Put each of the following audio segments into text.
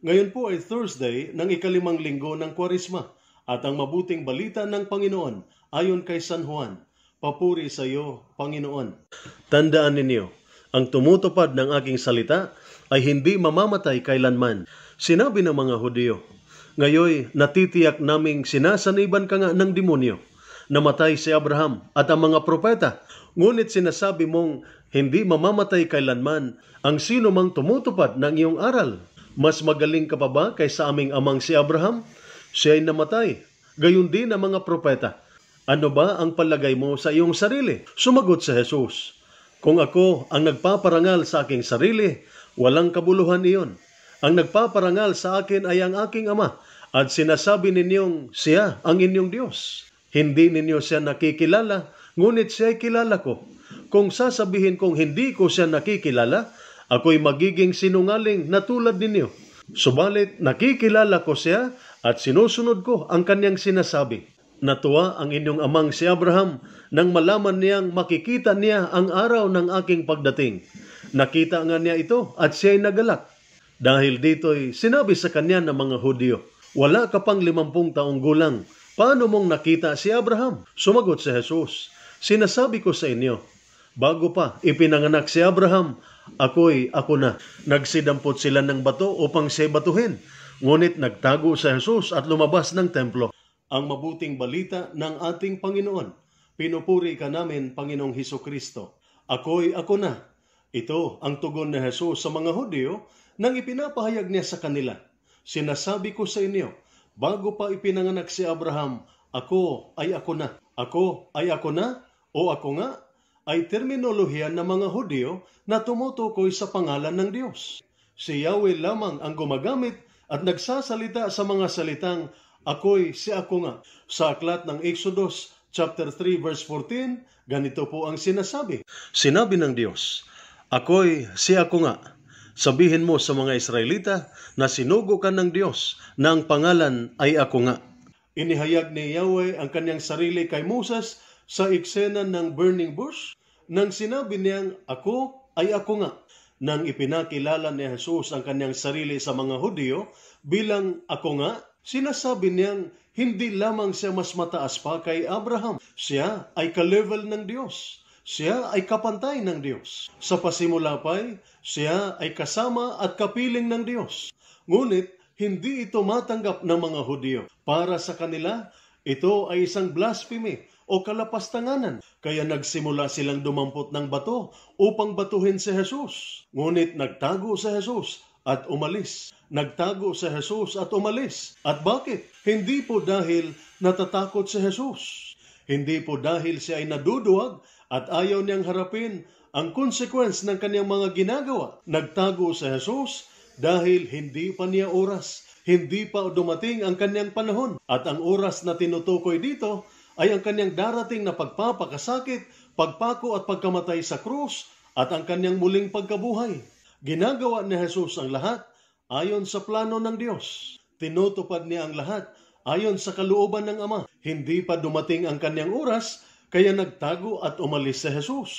Ngayon po ay Thursday ng ikalimang linggo ng Kwarisma at ang mabuting balita ng Panginoon ayon kay San Juan. Papuri sa iyo, Panginoon. Tandaan ninyo, ang tumutupad ng aking salita ay hindi mamamatay kailanman. Sinabi ng mga Hudyo, Ngayoy, natitiyak naming sinasaniban ka nga ng demonyo. Namatay si Abraham at ang mga propeta. Ngunit sinasabi mong hindi mamamatay kailanman ang sino mang tumutupad ng iyong aral. Mas magaling ka pa ba kaysa aming amang si Abraham? Siya ay namatay. Gayon din ang mga propeta. Ano ba ang palagay mo sa iyong sarili? Sumagot sa Jesus. Kung ako ang nagpaparangal sa aking sarili, walang kabuluhan iyon. Ang nagpaparangal sa akin ay ang aking ama at sinasabi ninyong siya ang inyong Diyos. Hindi ninyo siya nakikilala, ngunit siya ay kilala ko. Kung sasabihin kong hindi ko siya nakikilala, ako'y magiging sinungaling na tulad ninyo. Subalit nakikilala ko siya at sinusunod ko ang kanyang sinasabi. Natuwa ang inyong amang si Abraham nang malaman niyang makikita niya ang araw ng aking pagdating. Nakita nga niya ito at siya ay nagalak. Dahil dito'y sinabi sa kanya ng mga Hudyo, Wala ka pang limampung taong gulang. Paano mong nakita si Abraham? Sumagot si Jesus, Sinasabi ko sa inyo, bago pa ipinanganak si Abraham, ako'y ako na. Nagsidampot sila ng bato upang siya. Ngunit nagtago sa Jesus at lumabas ng templo. Ang mabuting balita ng ating Panginoon. Pinupuri ka namin, Panginoong Heso Kristo. Ako'y ako na. Ito ang tugon ni Jesus sa mga Hudyo nang ipinapahayag niya sa kanila. Sinasabi ko sa inyo, bago pa ipinanganak si Abraham, ako ay ako na. Ako ay ako na o ako nga ay terminolohiya ng mga Hudyo na tumutukoy sa pangalan ng Diyos. Si Yahweh lamang ang gumagamit at nagsasalita sa mga salitang ako'y si ako nga. Sa aklat ng Exodus chapter 3 verse 14, ganito po ang sinasabi. Sinabi ng Diyos, ako'y si ako nga. Sabihin mo sa mga Israelita na sinugo ka ng Diyos na ang pangalan ay ako nga. Inihayag ni Yahweh ang kanyang sarili kay Moses sa eksena ng burning bush nang sinabi niyang ako ay ako nga. Nang ipinakilala ni Jesus ang kanyang sarili sa mga Hudyo bilang ako nga sinasabi niyang hindi lamang siya mas mataas pa kay Abraham. Siya ay ka-level ng Diyos. Siya ay kapantay ng Diyos. Sa pasimula pa'y siya ay kasama at kapiling ng Diyos. Ngunit hindi ito matanggap ng mga Hudyo. Para sa kanila ito ay isang blasphemy o kalapastanganan. Kaya nagsimula silang dumampot ng bato upang batuhin si Jesus. Ngunit nagtago si Jesus at umalis. Nagtago si Jesus at umalis. At bakit? Hindi po dahil natatakot si Jesus. Hindi po dahil siya ay naduduwag at ayaw niyang harapin ang consequence ng kanyang mga ginagawa. Nagtago si Jesus dahil hindi pa niya oras hindi pa dumating ang kanyang panahon at ang oras na tinutukoy dito ay ang kanyang darating na pagpapakasakit, pagpako at pagkamatay sa krus at ang kanyang muling pagkabuhay. Ginagawa ni Jesus ang lahat ayon sa plano ng Diyos. Tinutupad niya ang lahat ayon sa kalooban ng Ama. Hindi pa dumating ang kanyang oras, kaya nagtago at umalis si Jesus.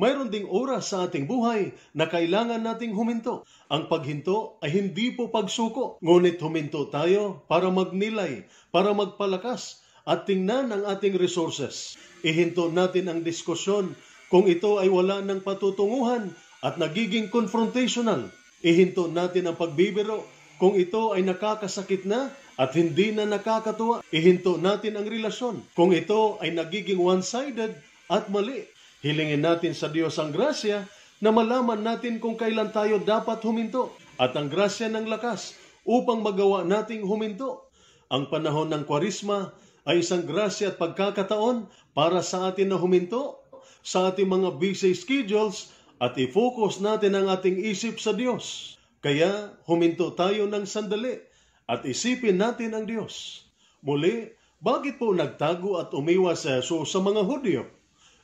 Mayroon ding oras sa ating buhay na kailangan nating huminto. Ang paghinto ay hindi po pagsuko, ngunit huminto tayo para magnilay, para magpalakas, at tingnan ang ating resources. Ihinto natin ang diskusyon kung ito ay wala ng patutunguhan at nagiging confrontational. Ihinto natin ang pagbibiro kung ito ay nakakasakit na at hindi na nakakatuwa. Ihinto natin ang relasyon kung ito ay nagiging one-sided at mali. Hilingin natin sa Diyos ang grasya na malaman natin kung kailan tayo dapat huminto at ang grasya ng lakas upang magawa nating huminto. Ang panahon ng kwarisma ay isang grasya at pagkakataon para sa atin na huminto sa ating mga busy schedules at i-focus natin ang ating isip sa Diyos. Kaya huminto tayo ng sandali at isipin natin ang Diyos. Muli, bakit po nagtago at umiwas sa Jesus sa mga Hudyo?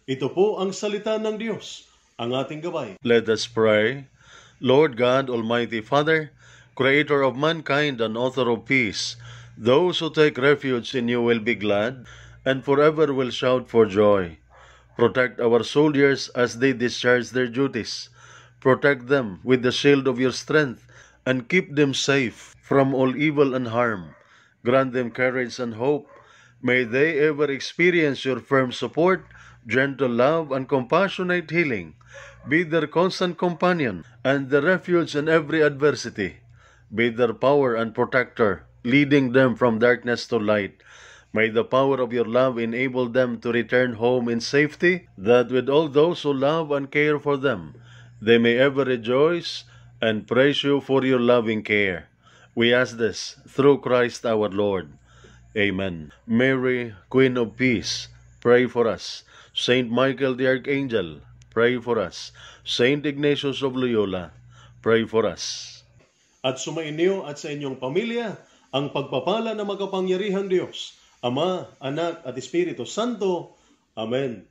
Ito po ang salita ng Diyos, ang ating gabay. Let us pray. Lord God, Almighty Father, Creator of mankind and author of peace, those who take refuge in you will be glad and forever will shout for joy. Protect our soldiers as they discharge their duties. Protect them with the shield of your strength and keep them safe from all evil and harm. Grant them courage and hope. May they ever experience your firm support, gentle love, and compassionate healing. Be their constant companion and their refuge in every adversity. Be their power and protector, leading them from darkness to light. May the power of your love enable them to return home in safety, that with all those who love and care for them, they may ever rejoice and praise you for your loving care. We ask this through Christ our Lord. Amen. Mary, Queen of Peace, pray for us. Saint Michael the Archangel, pray for us. Saint Ignatius of Loyola, pray for us. At sumainyo at sa inyong pamilya ang pagpapala ng makapangyarihang Diyos, Ama, Anak at Espiritu Santo. Amen.